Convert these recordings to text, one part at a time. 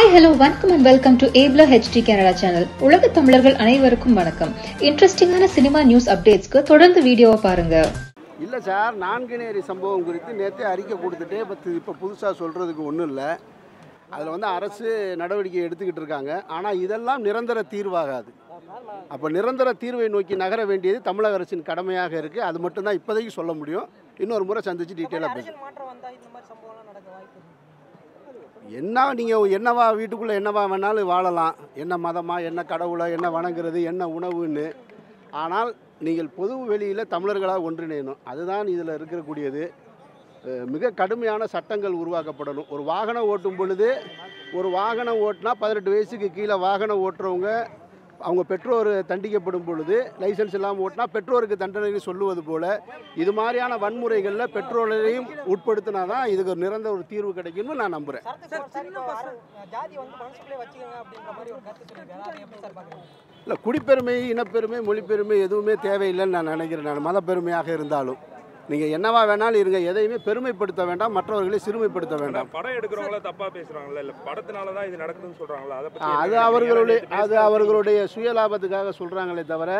Hi hello வணக்கம் and welcome to ஏப்லா HD Canada channel உலக தமிழர்கள் அனைவருக்கும் வணக்கம். இன்ட்ரெஸ்டிங்கான சினிமா நியூஸ் அப்டேட்ஸ்க்கு தொடர்ந்து வீடியோவை பாருங்க. இல்லை சார் நான்குநேரி சம்பவம் குறித்து நேற்றே அறிக்கை கொடுத்துட்டு இப்போ இப்போ புதுசாக சொல்கிறதுக்கு ஒன்றும் இல்லை. அதில் வந்து அரசு நடவடிக்கை எடுத்துக்கிட்டு இருக்காங்க. ஆனால் இதெல்லாம் நிரந்தர தீர்வாகாது. அப்போ நிரந்தர தீர்வை நோக்கி நகர வேண்டியது தமிழக அரசின் கடமையாக இருக்குது அது மட்டும்தான் இப்போதைக்கு சொல்ல முடியும். இன்னொரு முறை சந்திச்சு டீட்டெயிலாக என்ன நீங்கள் என்னவா வீட்டுக்குள்ளே என்னவா வேணாலும் வாழலாம். என்ன மதமாக என்ன கடவுளை என்ன வணங்குறது என்ன உணவுன்னு. ஆனால் நீங்கள் பொது வெளியில் தமிழர்களாக ஒன்றிணையணும். அதுதான் இதில் இருக்கக்கூடியது. மிக கடுமையான சட்டங்கள் உருவாக்கப்படணும். ஒரு வாகனம் ஓட்டும் பொழுது ஒரு வாகனம் ஓட்டினா பதினெட்டு வயசுக்கு கீழே வாகனம் ஓட்டுறவங்க அவங்க பெற்றோர் தண்டிக்கப்படும் பொழுது லைசன்ஸ் இல்லாமல் ஓட்டினா பெற்றோருக்கு தண்டனை சொல்லுவது போல இது மாதிரியான வன்முறைகளில் பெற்றோரையும் உட்படுத்தினா தான் இதுக்கு நிரந்தர ஒரு தீர்வு கிடைக்கும்னு நான் நம்புகிறேன் இல்லை குடிப்பெருமை இனப்பெருமை மொழிப்பெருமை எதுவுமே தேவையில்லைன்னு நான் நினைக்கிறேன். நான் மதப்பெருமையாக இருந்தாலும். நீங்கள் என்னவா வேணாலும் இருங்க. எதையுமே பெருமைப்படுத்த வேண்டாம். மற்றவர்களை சிறுமைப்படுத்த வேண்டாம். படம் எடுக்கிறவங்கள தப்பா பேசுறாங்கல்ல. இல்ல படத்தினால தான் இது நடக்குதுன்னு சொல்றாங்களா? அதை அவர்களுடைய? அது அவர்களுடைய சுயலாபத்துக்காக சொல்கிறாங்களே தவிர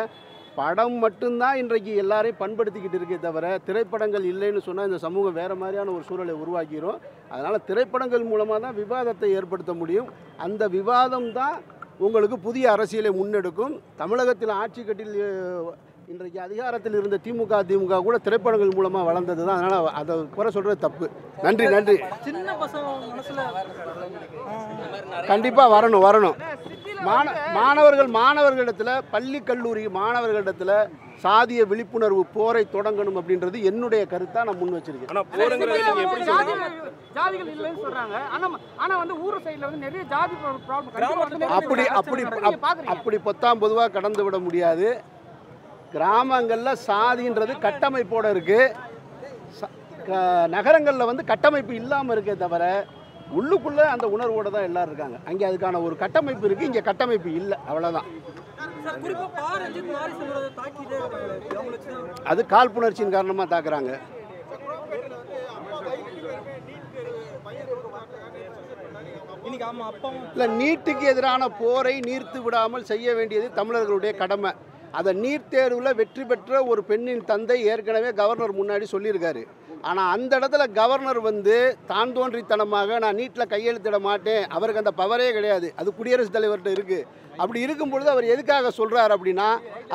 படம் மட்டும்தான் இன்றைக்கு எல்லாரையும் பண்படுத்திக்கிட்டு இருக்கே தவிர திரைப்படங்கள் இல்லைன்னு சொன்னால் இந்த சமூகம் வேறு மாதிரியான ஒரு சூழலை உருவாக்கிரும். அதனால் திரைப்படங்கள் மூலமாக தான் விவாதத்தை ஏற்படுத்த முடியும். அந்த விவாதம் தான் உங்களுக்கு புதிய அரசியலை முன்னெடுக்கும். தமிழகத்தில் ஆட்சி கட்டில் இன்றைக்கு அதிகாரத்தில் இருந்த திமுக அதிமுக கூட திரைப்படங்கள் மூலமாக வளர்ந்தது தான். அதனால் அதை குறை சொல்கிறது தப்பு. நன்றி நன்றி. சின்ன கண்டிப்பாக வரணும் வரணும். மாண மாணவர்கள் மாணவர்களிடத்தில் பள்ளி கல்லூரி மாணவர்களிடத்தில் சாதிய விழிப்புணர்வு போரை தொடங்கணும் அப்படின்றது என்னுடைய கருத்தாக நான் முன் வச்சிருக்கேன். அப்படி அப்படி அப்- அப்படி பொத்தாம் பொதுவாக கடந்து விட முடியாது. கிராமங்களில் சாதின்றது கட்டமைப்போட இருக்குது நகரங்களில் வந்து கட்டமைப்பு இல்லாமல் இருக்கே தவிர உள்ளுக்குள்ளே அந்த உணர்வோடு தான் எல்லாரும் இருக்காங்க. அங்கே அதுக்கான ஒரு கட்டமைப்பு இருக்குது இங்கே கட்டமைப்பு இல்லை அவ்வளோதான் அது காழ்ப்புணர்ச்சியின் காரணமாக தாக்குறாங்க. இல்லை நீட்டுக்கு எதிரான போரை நீர்த்து விடாமல் செய்ய வேண்டியது தமிழர்களுடைய கடமை. அதை நீட் தேர்வில் வெற்றி பெற்ற ஒரு பெண்ணின் தந்தை ஏற்கனவே கவர்னர் முன்னாடி சொல்லியிருக்காரு. ஆனால் அந்த இடத்துல கவர்னர் வந்து தான் தோன்றித்தனமாக நான் நீட்டில் கையெழுத்திட மாட்டேன் அவருக்கு அந்த பவரே கிடையாது அது குடியரசுத் தலைவர்கிட்ட இருக்குது அப்படி இருக்கும் பொழுது அவர் எதுக்காக சொல்கிறார் அப்படின்னா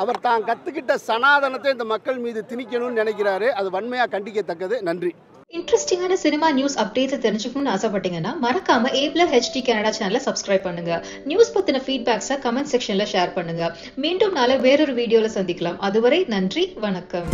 அவர் தான் கற்றுக்கிட்ட சனாதனத்தை இந்த மக்கள் மீது திணிக்கணும்னு நினைக்கிறாரு அது வன்மையாக கண்டிக்கத்தக்கது. நன்றி. இன்ட்ரெஸ்டிங்கான சினிமா நியூஸ் அப்டேட்ஸ் தெரிஞ்சுக்கணும்னு ஆசைப்பட்டீங்கன்னா மறக்காம ஏப்ளர் ஹெச்டி கனடா சேனலை சப்ஸ்கிரைப் பண்ணுங்க. நியூஸ் பத்தின ஃபீட்பேக்ஸை கமெண்ட் செக்ஷன்ல ஷேர் பண்ணுங்க. மீண்டும் நாளை வேறொரு வீடியோல சந்திக்கலாம். அதுவரை நன்றி வணக்கம்.